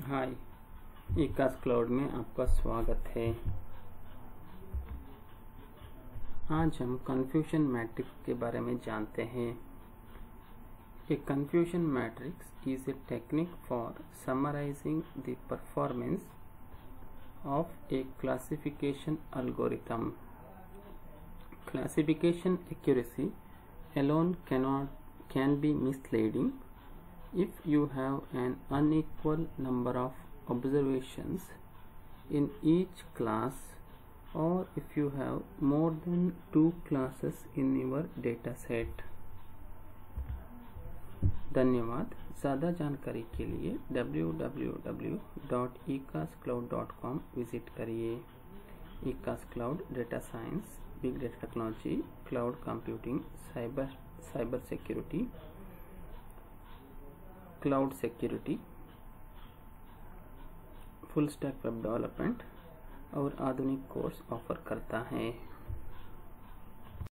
हाय इकास क्लाउड में आपका स्वागत है। आज हम कन्फ्यूज़न मैट्रिक्स के बारे में जानते हैं। A confusion matrix is a technique for summarising the performance of a classification algorithm. Classification accuracy alone cannot, can be misleading. If you have an unequal number of observations in each class or if you have more than two classes in your data set. धन्यवाद ज़्यादा जानकारी के लिए www.ecascloud.com visit करिए ecas cloud data science big data technology cloud computing cyber cyber security cloud security full stack web development और आधुनिक course offer करता है।